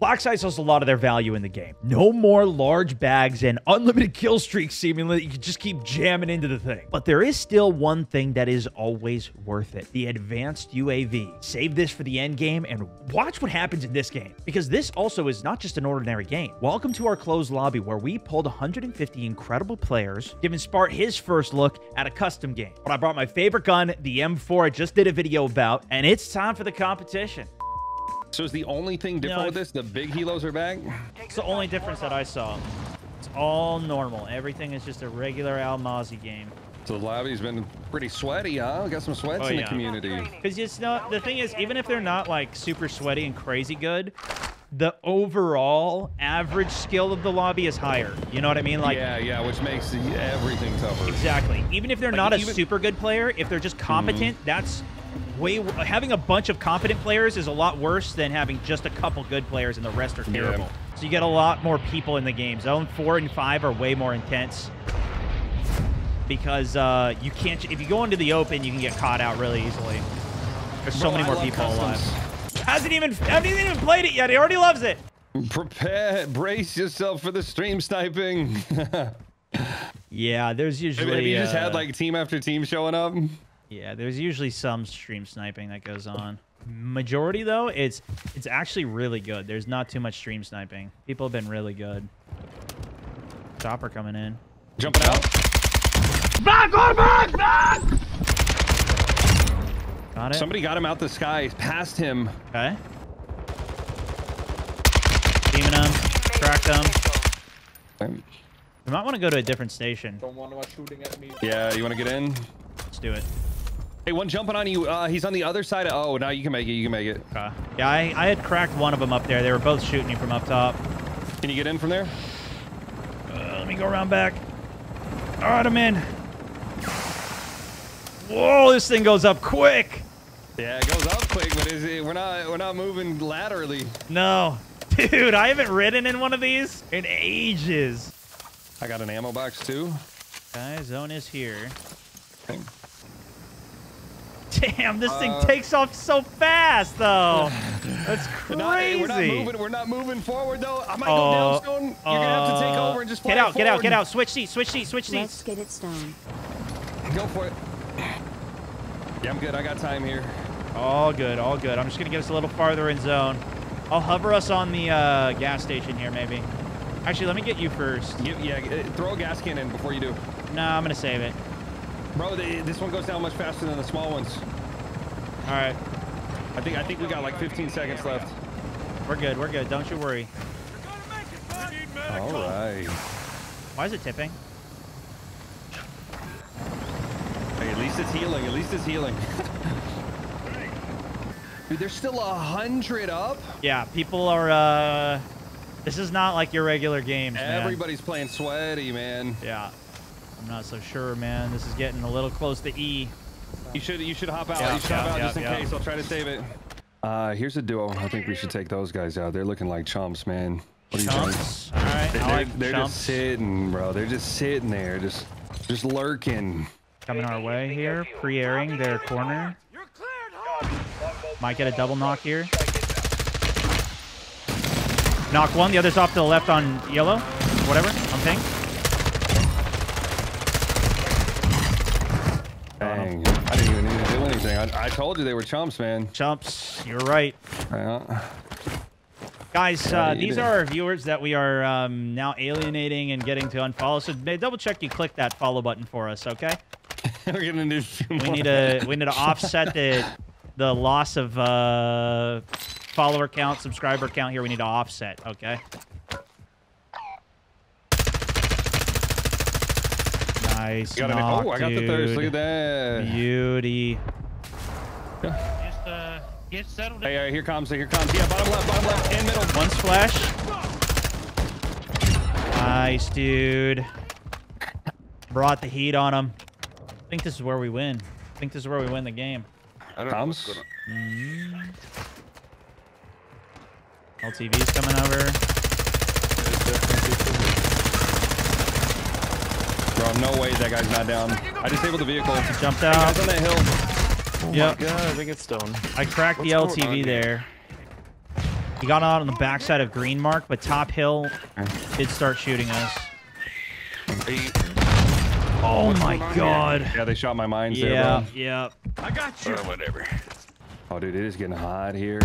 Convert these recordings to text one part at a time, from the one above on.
Black Ice has a lot of their value in the game. No more large bags and unlimited kill streaks seemingly you can just keep jamming into the thing. But there is still one thing that is always worth it. The advanced UAV. Save this for the end game and watch what happens in this game. Because this also is not just an ordinary game. Welcome to our closed lobby where we pulled 150 incredible players, giving Spart his first look at a custom game. But I brought my favorite gun, the M4 I just did a video about, and it's time for the competition. So is the only thing different No, with this the big helos are back? It's the only difference that I saw. It's all normal. Everything is just a regular Al Mazrah game. So the lobby's been pretty sweaty, huh? We got some sweats Oh, in yeah. the community. Because it's not the thing is, even if they're not like super sweaty and crazy good, the overall average skill of the lobby is higher. You know what I mean? Like yeah, yeah, which makes everything tougher. exactly. Even if they're Like, not a even- super good player, if they're just competent, mm-hmm. that's way having a bunch of competent players is a lot worse than having just a couple good players and the rest are Yeah. terrible. So you get a lot more people in the game. Zone four and five are way more intense because uh, you can't. If you go into the open, you can get caught out really easily. There's so Bro, many more people customs. alive. Hasn't even hasn't even played it yet. He already loves it. Prepare, brace yourself for the stream sniping. Yeah, there's usually. Have you just had uh, like team after team showing up? Yeah, there's usually some stream sniping that goes on. Majority though, it's it's actually really good. There's not too much stream sniping. People have been really good. Chopper coming in. Jumping out. Got it. Somebody got him out the sky, past him. Okay. Beaming him. Cracked him. We might want to go to a different station. Someone was shooting at me. Yeah, you want to get in? Let's do it. Hey, one jumping on you. Uh, he's on the other side. Of, oh, now you can make it. You can make it. Okay. Yeah, I, I had cracked one of them up there. They were both shooting you from up top. Can you get in from there? Uh, let me go around back. All right, I'm in. Whoa, this thing goes up quick. Yeah, it goes up quick, but is it, we're not we're not moving laterally. No. Dude, I haven't ridden in one of these in ages. I got an ammo box too. Okay, zone is here. Okay. Damn, this thing Uh, takes off so fast, though. That's We're crazy. not, hey, we're not moving. We're not moving forward though. I might Uh, go down stone. You're gonna have to take uh, over and just fly Get out, get out, get out. Switch seats, switch seats, switch Let's get it stone. Go for it. Yeah, I'm good. I got time here. All good, all good. I'm just going to get us a little farther in zone. I'll hover us on the uh, gas station here, maybe. Actually, let me get you first. You, yeah, uh, throw a gas can in before you do. No, I'm going to save it. Bro, the, this one goes down much faster than the small ones. All right. I think I think we got like 15 seconds left. We're good, we're good. Don't you worry. All right. Why is it tipping? Hey, at least it's healing. At least it's healing. Dude, there's still a hundred up. Yeah, people are, uh... This is not like your regular games, man. Everybody's playing sweaty, man. Yeah. I'm not so sure, man. This is getting a little close to E. You should you should hop out. Yeah, you should yeah, hop out yeah, just in yeah. case. I'll try to save it. Uh, here's a duo. I think we should take those guys out. They're looking like chumps, man. What do you? Chumps. All right, They, they're, like they're chumps. just sitting, bro. They're just sitting there, just just lurking. Coming our way here, pre-airing their corner. Might get a double knock here. Knock one, the other's off to the left on yellow. Whatever, on pink. Dang, I didn't even need to do anything. I, I told you they were chumps, man. Chumps, you're right. Yeah. Guys, uh, these are our viewers that we are um, now alienating and getting to unfollow. So double check you click that follow button for us, okay? we're gonna need. We need to we need to offset the the loss of uh, follower count, subscriber count here. We need to offset, okay? Nice. Knock, Oh, I got the thirst. Look at that. Beauty. Just uh, get settled. Hey, uh, here comes. Here comes. Yeah, bottom left, bottom left, and middle. One splash. Nice, dude. Brought the heat on him. I think this is where we win. I think this is where we win the game. I don't Comes. LTV's coming over. Bro, no way that guy's not down. I disabled the vehicle. Jumped Hey, out. guys on that hill. Oh yep. God, I think it's stone. I cracked the What's going on LTV there. He got out on the backside of Green Mark, but Top Hill did start shooting us. Oh my god. Yeah, they shot my mines there, Yeah, bro. yeah. Or whatever. Oh, dude, it is getting hot here.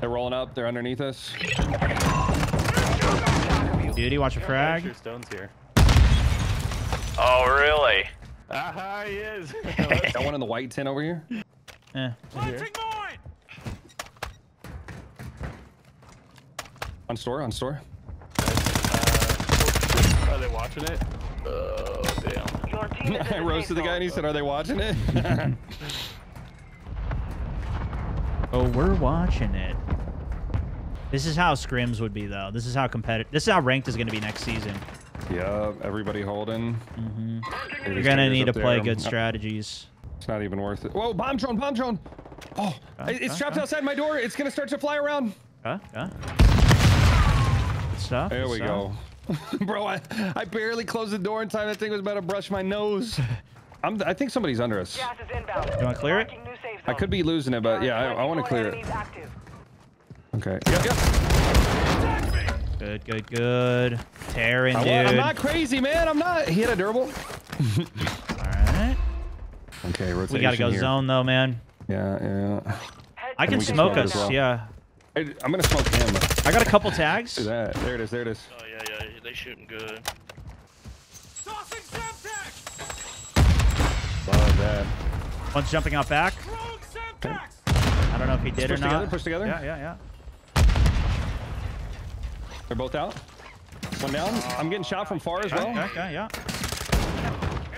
They're rolling up. They're underneath us. Duty, watch a frag. Stone's here. Oh, really? Aha, he is. Got one in the white tent over here. Eh. On store, on store. Are they watching it? Oh, damn. Your team is in I the roasted the guy and he said, "Are they watching it?" Oh, we're watching it. This is how scrims would be, though. This is how competitive. This is how ranked is going to be next season. Yep. Everybody holding. Mm-hmm. You're going to need to play good strategies. It's not even worth it. Whoa! Bomb drone! Bomb drone! Oh, it- it's huh, trapped huh. outside my door. It's gonna start to fly around. Huh? Huh? Good stuff. There good we stuff. go. Bro, I, I barely closed the door in time. That thing was about to brush my nose. I'm, I think somebody's under us. Gas is inbound. You wanna clear it? Marking new safe I could be losing it, but yeah, I, I want to clear it. active. Okay. Yep, yep. Good, good, good. Tearing, I dude. wa- I'm not crazy, man. I'm not. He had a durable. All right. Okay, rotation We got to go here. zone, though, man. Yeah, yeah. I can can smoke smoke us. well. Yeah. Hey, I'm gonna smoke him. I got a couple tags. Do that. There it is. There it is. Oh yeah, yeah, they shooting good. Love that. One's jumping out back. I don't know if he did push or not. together, push together. Yeah, yeah, yeah. They're both out. One down. I'm getting shot from far as Okay, well. okay, yeah.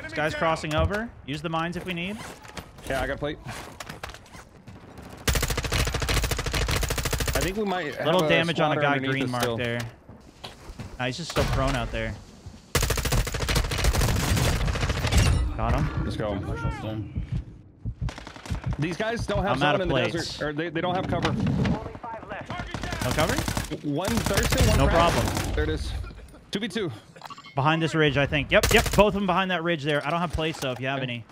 This guy's crossing over. Use the mines if we need. Yeah, I got a plate. I think we might. have Little a damage on the spotter guy green mark still. there. Nah, he's just still prone out there. Got him. Let's go. These guys don't have I'm out zone of in the desert, or they, they don't have cover. Only five left. No cover? One Thursday, one No crack. problem. There it is. Two v two. Behind this ridge, I think. Yep, yep. Both of them behind that ridge there. I don't have plates though. If you have any.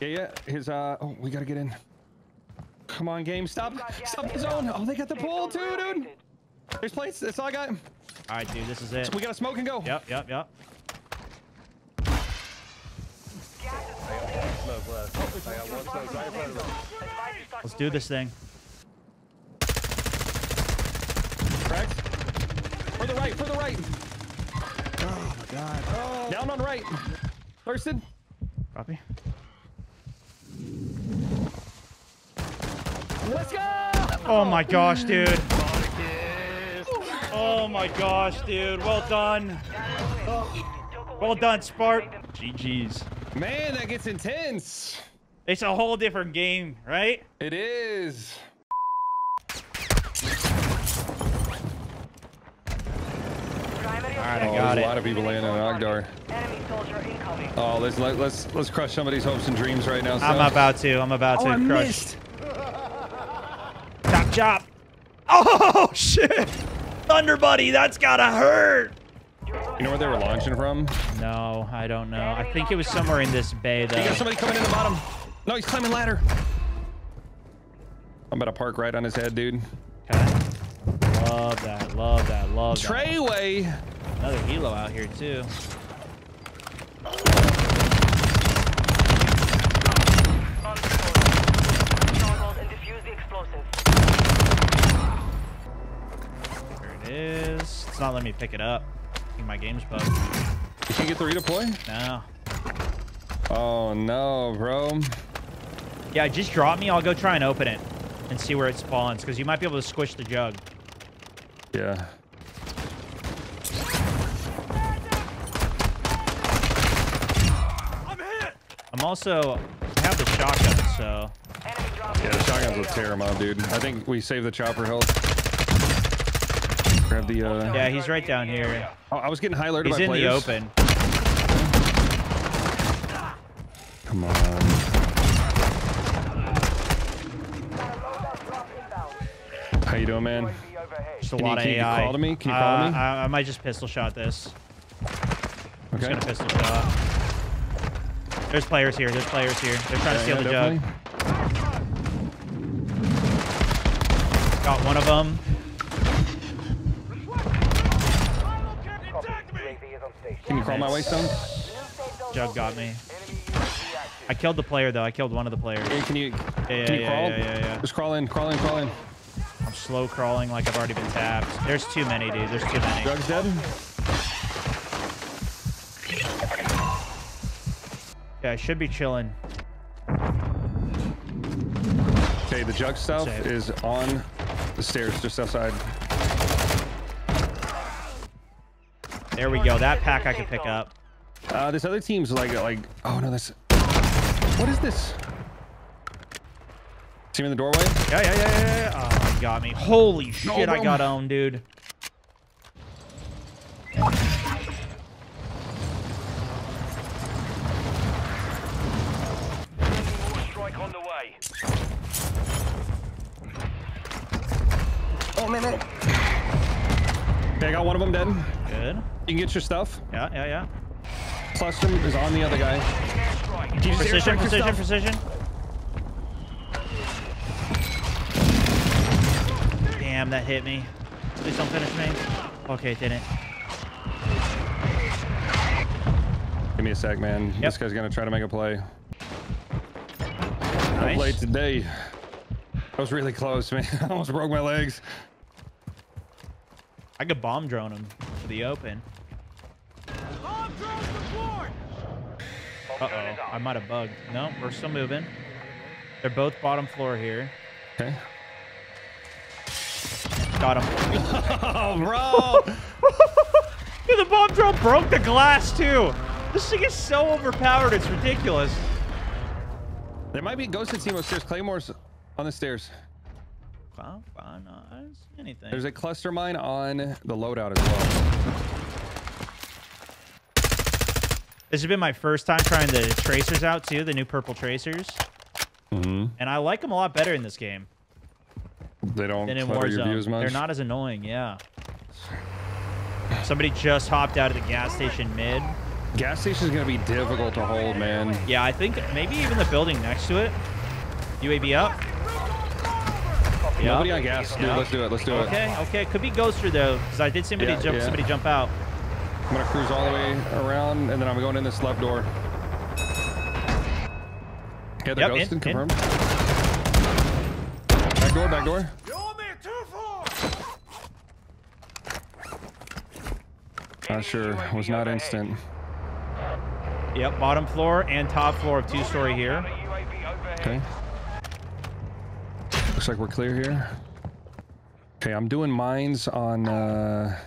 Yeah, yeah. His uh. Oh, we gotta get in. Come on, game. Stop. Stop the zone. Oh, they got the pull too, dude. There's plates. That's all I got. All right, dude. This is it. We gotta smoke and go. Yep, yep, yep. Let's do this Smoke left. I got one smoke right in front of us. Advise you start Let's do this thing. Correct. For the right. For the right. Oh my god. Down on right. Thurston. Copy. Let's go. Oh my gosh, dude. Oh my gosh, dude. Well done. Well done, Spart. GG's. Man, that gets intense. It's a whole different game, right? It is. Primary All right, I Oh, got there's it. a lot of people laying in Ahkdar. Enemy soldier incoming. Oh, let's let, let's let's crush somebody's hopes and dreams right now. I'm about to. I'm about oh, to Oh, I crush. missed. Chop, chop. Oh, shit. Thunder Buddy, that's gotta hurt. You know where they were launching from? No, I don't know. I think it was somewhere in this bay, though. You got though. somebody coming in the bottom. No, he's climbing ladder. I'm about to park right on his head, dude. Okay. Love that. Love that. Love that. Treyway. Another helo out here, too. On deploy. Stronghold and defuse the explosives. There it is. It's not letting me pick it up. I think my game's bugged. You can't get the redeploy? No. Oh no, bro. Yeah, just drop me. I'll go try and open it and see where it spawns, because you might be able to squish the jug. Yeah. I'm also I have the shotgun, so Yeah, the shotguns will tear him up, dude. I think we save the chopper health. Grab the uh yeah, he's right down here. oh, I was getting high alerted He's by in the open. Come on. How you doing, man? Just a Can you- lot can of you call to me? Can you call to Uh, me? I, I might just pistol shot this. I'm just gonna pistol shot. There's players here. There's players here. They're trying yeah, to steal yeah, the definitely. jug. Got one of them. Can you crawl my way, Stone? Jug got me. I killed the player though. I killed one of the players. Hey, can you? Yeah, can you crawl? yeah, Just crawl in, crawl in, crawl in. I'm slow crawling like I've already been tapped. There's too many, dude. There's too many. Jug's dead. Yeah, I should be chilling. Okay, the jug stuff Save. is on the stairs just outside. There we go. That pack I can pick up. Uh, this other team's like like oh no, this what is this? Team in the doorway? Yeah, yeah, yeah, yeah, yeah. Oh, he got me. Holy shit, I got owned, dude. Okay, I got one of them dead. Good. You can get your stuff. Yeah, yeah, yeah. Cluster is on the other guy. Airstrike. Can you just Precision, precision, precision. Damn, that hit me. Please don't finish me. Okay, it didn't. Give me a sec, man. This guy's gonna try to make a play. No Nice. play today. That was really close, man. I almost broke my legs. I could bomb drone him to the open. Uh-oh, I might have bugged. No, we're still moving. They're both bottom floor here. Okay. Got him. Oh, bro! Dude, the bomb drone broke the glass too. This thing is so overpowered, it's ridiculous. there might be a ghosted team upstairs. Claymore's on the stairs. Wow, wow, no, I don't see anything. There's a cluster mine on the loadout as well. This has been my first time trying the tracers out too, the new purple tracers. Mm-hmm. And I like them a lot better in this game They don't than in clutter your view as Warzone. much. They're not as annoying, yeah. Somebody just hopped out of the gas station mid. Gas station's gonna be difficult to hold, man. Yeah, I think maybe even the building next to it. UAV up. Yeah. Nobody on gas. Dude, Yeah. let's do it. Let's do it. Okay, okay. Could be Ghoster though, because I did somebody Yeah, jump yeah. somebody jump out. I'm gonna cruise all the way around, and then I'm going in this left door. Okay, the Yep, ghost in, in. confirmed. Back door, back door. Not sure. Was not instant. Yep, bottom floor and top floor of two story here. Okay. Looks like we're clear here. Okay, I'm doing mines on. Uh,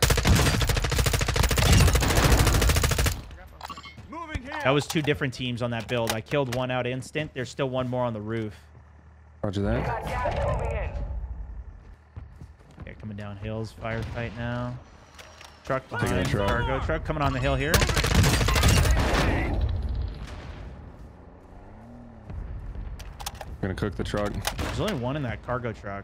That was two different teams on that build. I killed one out instant. There's still one more on the roof. Roger that. Got gas moving in. Okay, coming down hills. Firefight now. Truck behind. Cargo truck coming on the hill here. Gonna cook the truck. There's only one in that cargo truck.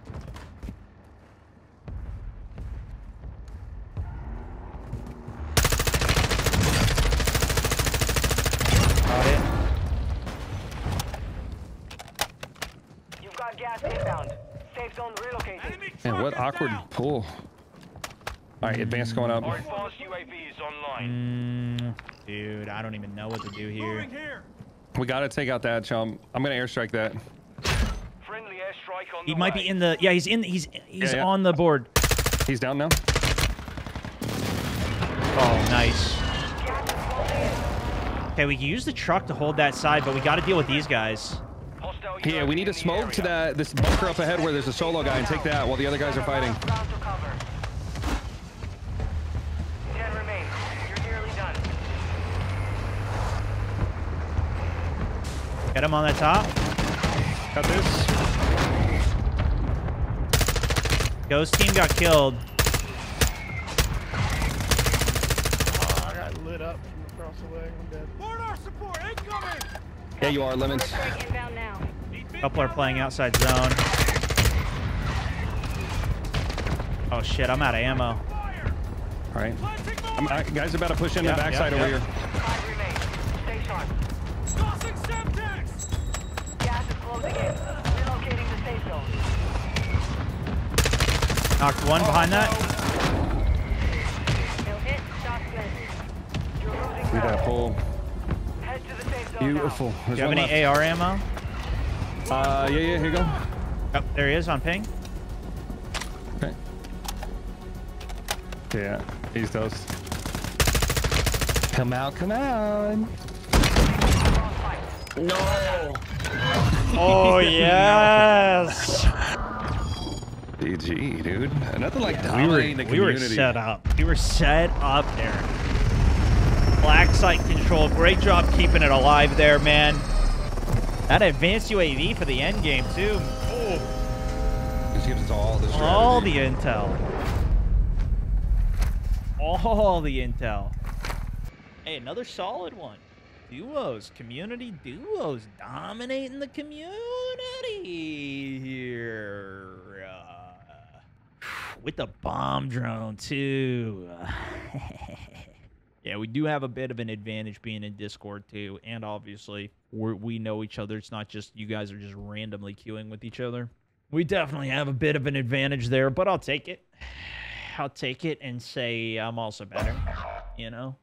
Got it. You've got gas inbound. Safe zone relocated. Man, what awkward pull. All right, advance going up. Our advanced UAV is online. Mm, dude, I don't even know what to do here. We gotta take out that chump. I'm gonna airstrike that. Friendly airstrike on He might way. be in the. Yeah, he's in. He's he's yeah. on the board. He's down now. Oh, nice. Gas is closing in. Okay, we can use the truck to hold that side, but we got to deal with these guys. Hostile Yeah, we need to smoke to that this bunker up ahead where there's a solo guy and take that while the other guys are fighting. Ground to cover. Ten remain. You're nearly done. Get him on that top. Got this. Ghost team got killed. Oh, I got lit up from across the way. I'm dead. Yeah, you are lemons. Strike inbound now. Couple are playing outside zone. Oh shit, I'm out of ammo. All right. I'm, I, guys about to push in Yeah, the backside yeah, over yeah. here. Five remain. Stay sharp. Gas is closing in. Relocating the safe zone. Knocked one behind that. They'll hit. Shots missed. You're losing Beautiful. Head to the safe zone Beautiful. Do you have any left. AR ammo? Uh, yeah, yeah, here you go. Oh, there he is on ping. Okay. Yeah, he's toast. Come out, come out. No. Oh, yes. DG, dude. Nothing like we were, dominating the we were community. set up. We were set up there. Black site control. Great job keeping it alive there, man. That advanced UAV for the end game, too. Oh, This gives us all the all the intel. All the intel. Hey, another solid one. Duos, community duos dominating the community here. With the bomb drone, too. yeah, we do have a bit of an advantage being in Discord, too. And obviously, we know each other. It's not just you guys are just randomly queuing with each other. We definitely have a bit of an advantage there, but I'll take it. I'll take it and say I'm also better, you know?